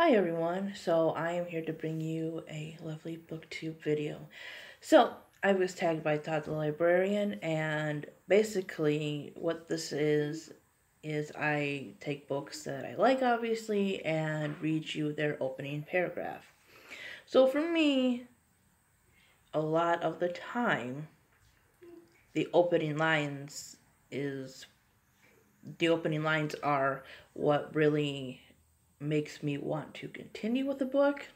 Hi everyone, so I am here to bring you a lovely booktube video. So, I was tagged by Todd the Librarian, and basically what this is, is I take books that I like obviously, and read you their opening paragraph. So for me, a lot of the time, the opening lines is, the opening lines are what really makes me want to continue with the book.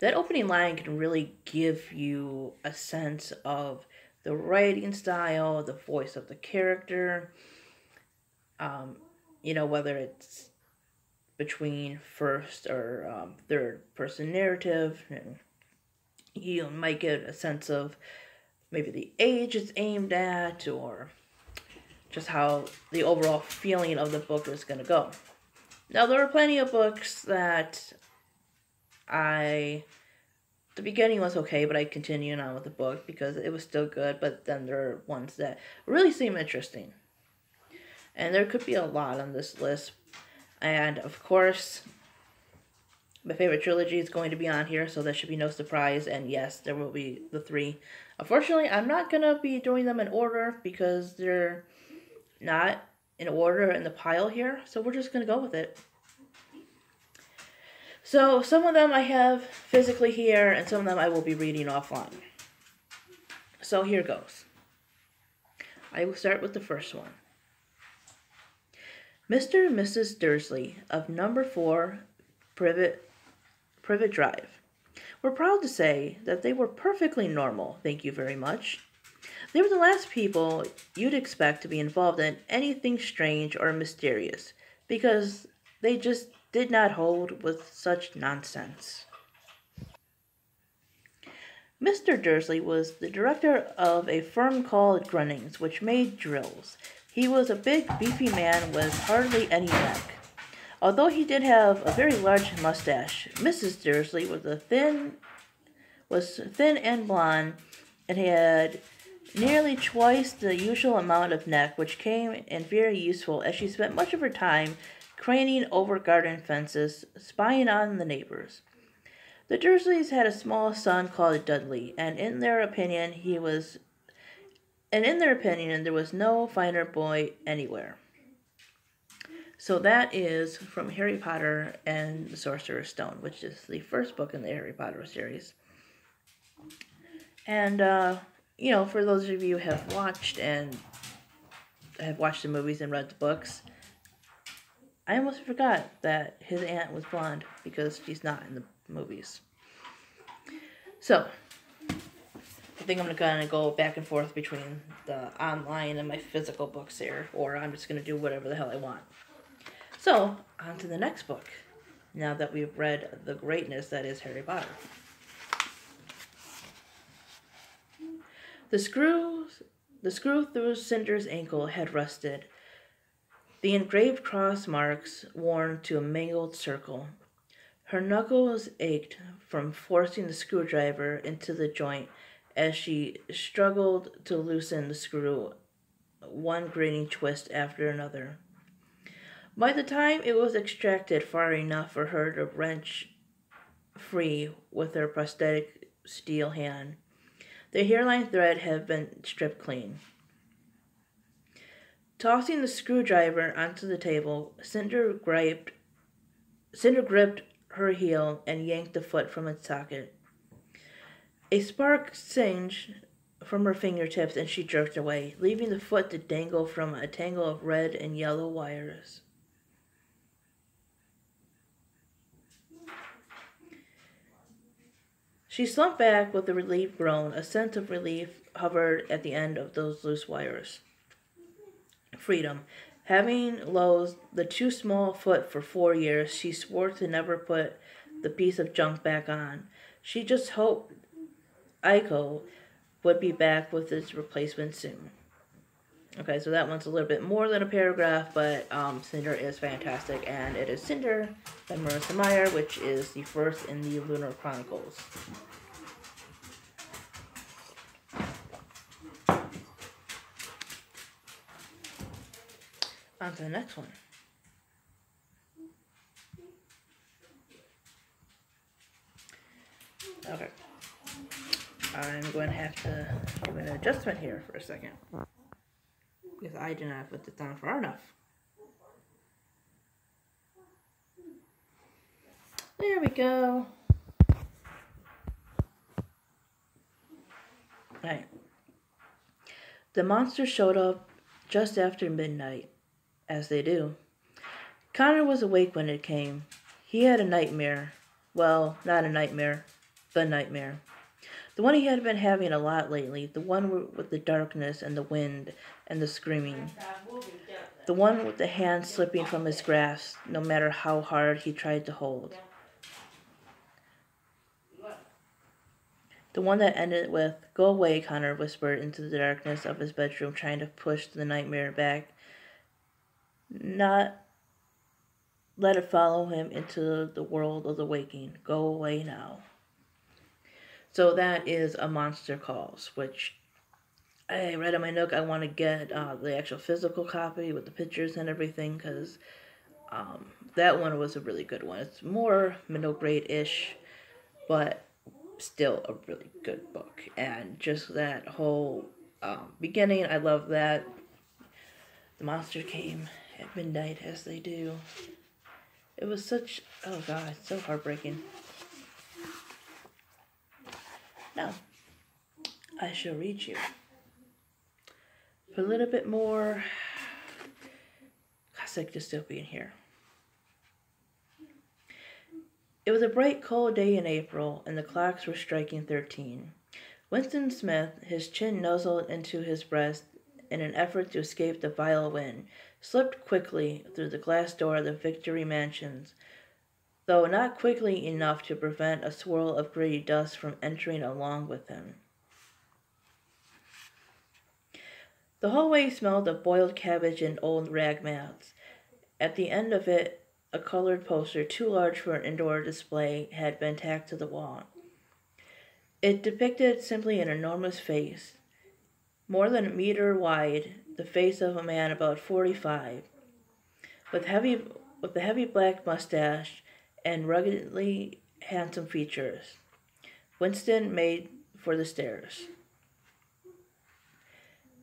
That opening line can really give you a sense of the writing style, the voice of the character, um, you know, whether it's between first or um, third person narrative. And you might get a sense of maybe the age it's aimed at or just how the overall feeling of the book is going to go. Now, there were plenty of books that I. The beginning was okay, but I continued on with the book because it was still good, but then there are ones that really seem interesting. And there could be a lot on this list. And of course, my favorite trilogy is going to be on here, so that should be no surprise. And yes, there will be the three. Unfortunately, I'm not going to be doing them in order because they're not in order in the pile here, so we're just going to go with it. So some of them I have physically here, and some of them I will be reading offline. So here goes. I will start with the first one. Mr. and Mrs. Dursley of number 4 Privet, Privet Drive. We're proud to say that they were perfectly normal, thank you very much. They were the last people you'd expect to be involved in anything strange or mysterious, because they just did not hold with such nonsense. Mr. Dursley was the director of a firm called Grunnings, which made drills. He was a big, beefy man with hardly any neck. Although he did have a very large mustache, Mrs. Dursley was a thin was thin and blonde and had nearly twice the usual amount of neck, which came in very useful as she spent much of her time craning over garden fences, spying on the neighbors. The Dursleys had a small son called Dudley, and in their opinion he was and in their opinion there was no finer boy anywhere. So that is from Harry Potter and the Sorcerer's Stone, which is the first book in the Harry Potter series. And uh, you know, for those of you who have watched and have watched the movies and read the books, I almost forgot that his aunt was blonde because she's not in the movies. So, I think I'm going to go back and forth between the online and my physical books here, or I'm just going to do whatever the hell I want. So, on to the next book, now that we've read the greatness that is Harry Potter. The screw, the screw through Cinder's ankle had rusted, the engraved cross marks worn to a mangled circle. Her knuckles ached from forcing the screwdriver into the joint as she struggled to loosen the screw, one grating twist after another. By the time it was extracted far enough for her to wrench free with her prosthetic steel hand, the hairline thread had been stripped clean. Tossing the screwdriver onto the table, Cinder gripped, Cinder gripped her heel and yanked the foot from its socket. A spark singed from her fingertips and she jerked away, leaving the foot to dangle from a tangle of red and yellow wires. She slumped back with a relieved groan. A sense of relief hovered at the end of those loose wires. Freedom. Having loathed the too small foot for four years, she swore to never put the piece of junk back on. She just hoped Iko would be back with his replacement soon. Okay, so that one's a little bit more than a paragraph, but um, Cinder is fantastic, and it is Cinder by Marissa Meyer, which is the first in the Lunar Chronicles. On to the next one. Okay. I'm going to have to give an adjustment here for a second. Because I did not put this down far enough. There we go. Right. The monster showed up just after midnight, as they do. Connor was awake when it came. He had a nightmare. Well, not a nightmare, but nightmare. The one he had been having a lot lately, the one with the darkness and the wind and the screaming. The one with the hand slipping from his grasp, no matter how hard he tried to hold. The one that ended with, Go away, Connor whispered into the darkness of his bedroom, trying to push the nightmare back. Not let it follow him into the world of the waking. Go away now. So that is A Monster Calls, which I read in my nook. I want to get uh, the actual physical copy with the pictures and everything because um, that one was a really good one. It's more middle grade ish, but still a really good book. And just that whole um, beginning, I love that. The monster came at midnight, as they do. It was such, oh god, so heartbreaking. Now, I shall read you a little bit more classic dystopian here. It was a bright, cold day in April, and the clocks were striking thirteen. Winston Smith, his chin nuzzled into his breast in an effort to escape the vile wind, slipped quickly through the glass door of the Victory Mansions, though not quickly enough to prevent a swirl of gritty dust from entering along with him. The hallway smelled of boiled cabbage and old rag mats. At the end of it, a colored poster too large for an indoor display had been tacked to the wall. It depicted simply an enormous face, more than a meter wide, the face of a man about 45, with heavy with a heavy black mustache and ruggedly handsome features. Winston made for the stairs.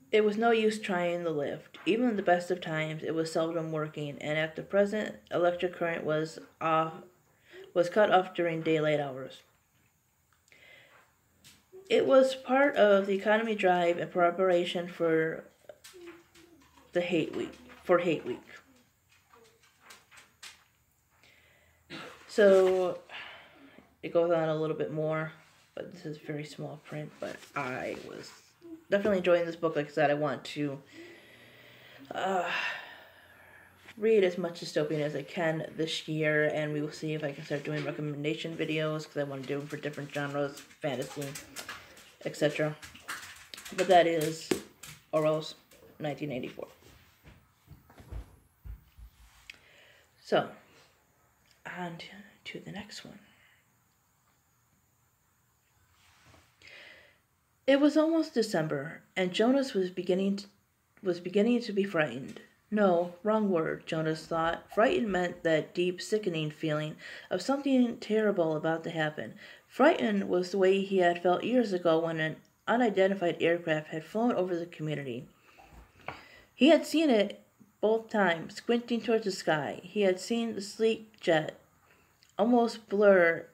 It was no use trying the lift. Even in the best of times, it was seldom working, and at the present, electric current was off, was cut off during daylight hours. It was part of the economy drive in preparation for the hate week for hate week. So it goes on a little bit more, but this is very small print. But I was definitely enjoying this book. Like I said, I want to uh, read as much dystopian as I can this year, and we will see if I can start doing recommendation videos because I want to do them for different genres, fantasy, etc. But that is Orwell's 1984. So, on to the next one. It was almost December, and Jonas was beginning to, was beginning to be frightened. No, wrong word, Jonas thought. Frightened meant that deep, sickening feeling of something terrible about to happen. Frightened was the way he had felt years ago when an unidentified aircraft had flown over the community. He had seen it both times, squinting towards the sky. He had seen the sleek jet almost blur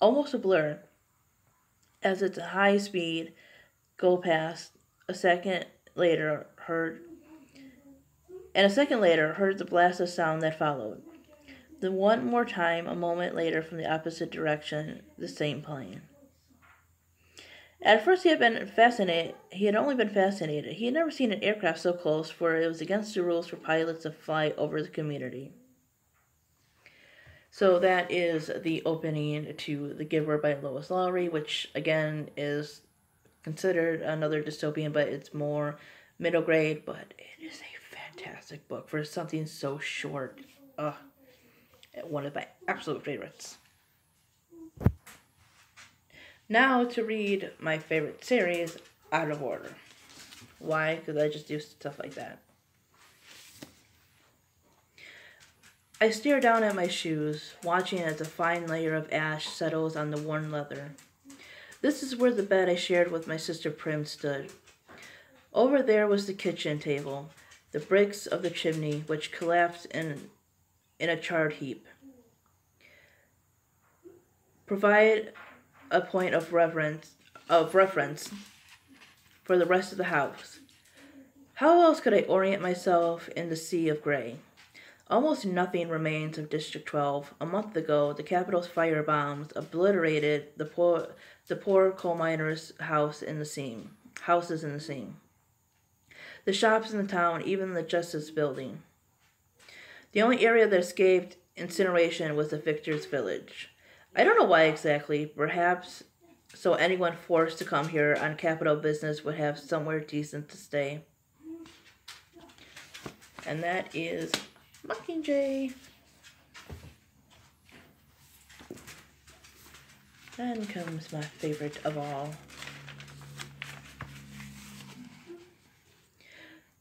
almost a blur as its high speed go past. A second later, heard and a second later heard the blast of sound that followed. Then one more time, a moment later, from the opposite direction, the same plane. At first, he had been fascinated. He had only been fascinated. He had never seen an aircraft so close, for it was against the rules for pilots to fly over the community. So that is the opening to The Giver by Lois Lowry, which again is considered another dystopian, but it's more middle grade. But it is a fantastic book for something so short. Uh, one of my absolute favorites. Now to read my favorite series out of order. Why? Because I just do stuff like that. I stare down at my shoes, watching as a fine layer of ash settles on the worn leather. This is where the bed I shared with my sister Prim stood. Over there was the kitchen table, the bricks of the chimney, which collapsed in, in a charred heap. Provide a point of reference of reference for the rest of the house. How else could I orient myself in the sea of gray? Almost nothing remains of District 12. A month ago, the Capitol's fire bombs obliterated the poor, the poor coal miners' house in the seam, houses in the seam, the shops in the town, even the Justice Building. The only area that escaped incineration was the Victor's Village. I don't know why exactly. Perhaps so anyone forced to come here on Capitol business would have somewhere decent to stay. And that is Mockingjay. Then comes my favorite of all.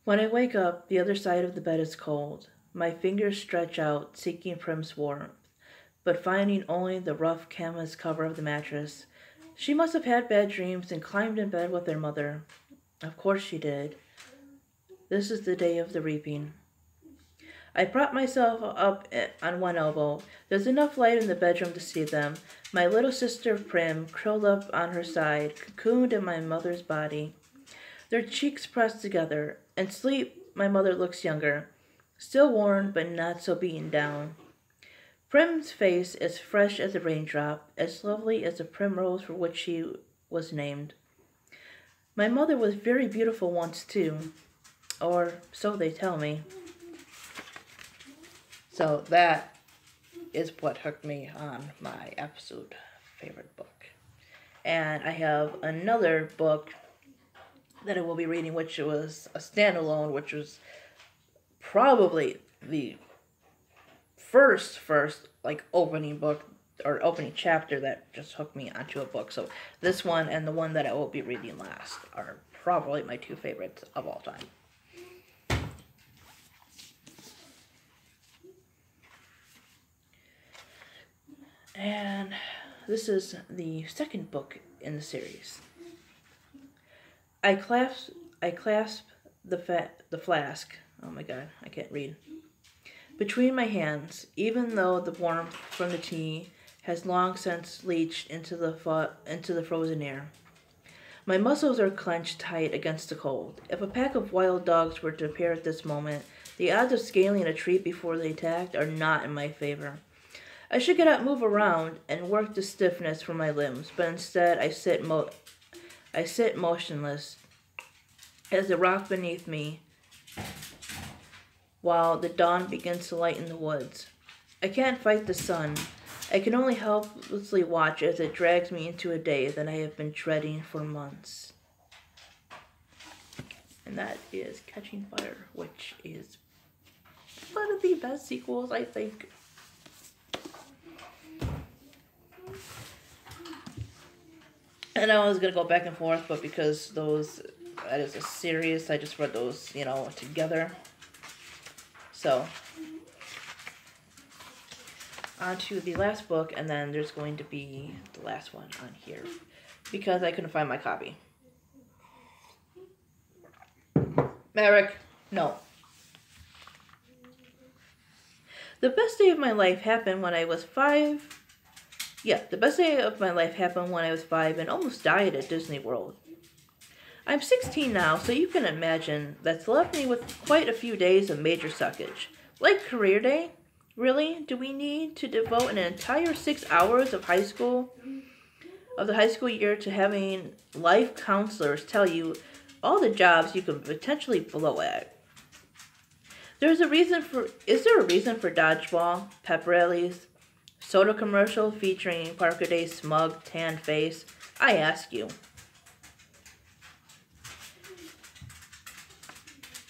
When I wake up, the other side of the bed is cold. My fingers stretch out, seeking Prim's warmth, but finding only the rough canvas cover of the mattress. She must have had bad dreams and climbed in bed with her mother. Of course she did. This is the day of the reaping. I prop myself up on one elbow. There's enough light in the bedroom to see them. My little sister Prim, curled up on her side, cocooned in my mother's body. Their cheeks pressed together. In sleep, my mother looks younger, still worn but not so beaten down. Prim's face is fresh as a raindrop, as lovely as the primrose for which she was named. My mother was very beautiful once, too, or so they tell me. So that is what hooked me on my absolute favorite book. And I have another book that I will be reading, which was a standalone, which was probably the first, first, like, opening book or opening chapter that just hooked me onto a book. So this one and the one that I will be reading last are probably my two favorites of all time. And this is the second book in the series. I clasp I clasp the fa- the flask. Oh my god, I can't read. Between my hands, even though the warmth from the tea has long since leached into the into the frozen air. My muscles are clenched tight against the cold. If a pack of wild dogs were to appear at this moment, the odds of scaling a tree before they attacked are not in my favor. I should get up, move around, and work the stiffness from my limbs, but instead I sit mo- I sit motionless as the rock beneath me while the dawn begins to lighten the woods. I can't fight the sun. I can only helplessly watch as it drags me into a day that I have been dreading for months. And that is Catching Fire, which is one of the best sequels, I think, And I was gonna go back and forth, but because those that is a series, I just read those, you know, together. So on to the last book, and then there's going to be the last one on here because I couldn't find my copy. Merrick, no. The best day of my life happened when I was five yeah, the best day of my life happened when I was five and almost died at Disney World. I'm 16 now, so you can imagine that's left me with quite a few days of major suckage. Like career day? Really? Do we need to devote an entire six hours of high school, of the high school year to having life counselors tell you all the jobs you could potentially blow at? There's a reason for, is there a reason for dodgeball, pep rallies, Soda commercial featuring Parker Day's smug, tan face. I ask you.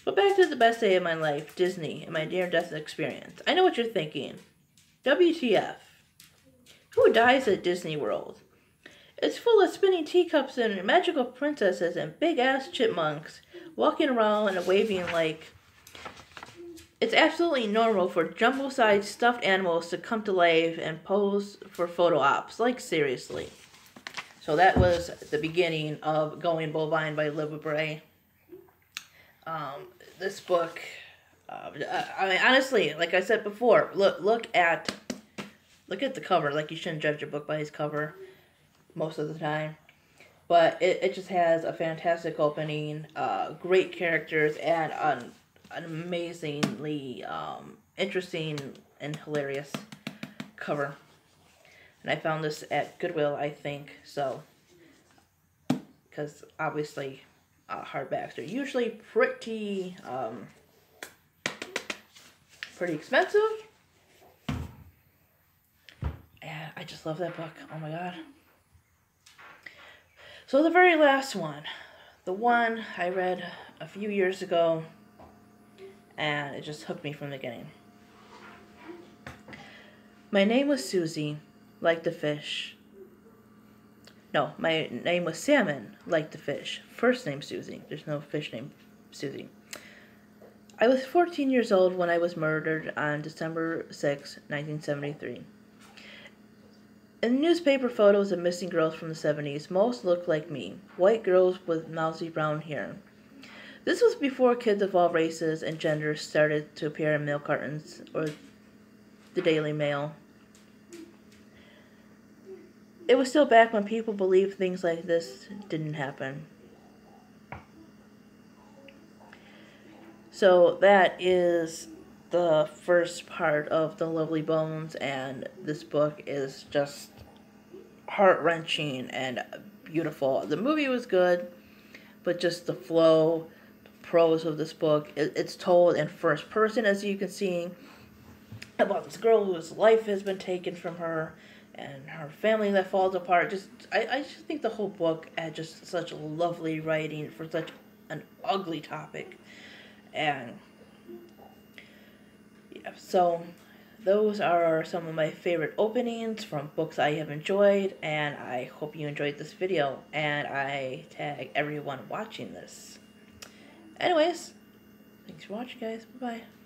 But back to the best day of my life, Disney, and my near-death experience. I know what you're thinking. WTF? Who dies at Disney World? It's full of spinning teacups and magical princesses and big-ass chipmunks walking around and waving like it's absolutely normal for jumbo-sized stuffed animals to come to life and pose for photo ops. Like, seriously. So that was the beginning of Going Bovine by Libba Bray. Um, this book, uh, I mean, honestly, like I said before, look look at look at the cover. Like you shouldn't judge a book by its cover most of the time. But it, it just has a fantastic opening, uh, great characters, and an, an amazingly um, interesting and hilarious cover. And I found this at Goodwill, I think, so. Because obviously, uh, hardbacks are usually pretty, um, pretty expensive. And I just love that book. Oh my god. So the very last one, the one I read a few years ago, and it just hooked me from the beginning. My name was Susie, like the fish. No, my name was Salmon, like the fish. First name Susie. There's no fish named Susie. I was 14 years old when I was murdered on December 6, 1973. In newspaper photos of missing girls from the 70s, most looked like me white girls with mousy brown hair. This was before kids of all races and genders started to appear in mail cartons or the Daily Mail. It was still back when people believed things like this didn't happen. So that is the first part of The Lovely Bones, and this book is just heart wrenching and beautiful. The movie was good, but just the flow, the prose of this book, it, it's told in first person, as you can see, about this girl whose life has been taken from her and her family that falls apart. Just I, I just think the whole book had just such lovely writing for such an ugly topic. And yeah, so those are some of my favorite openings from books I have enjoyed, and I hope you enjoyed this video, and I tag everyone watching this. Anyways, thanks for watching, guys. Bye-bye.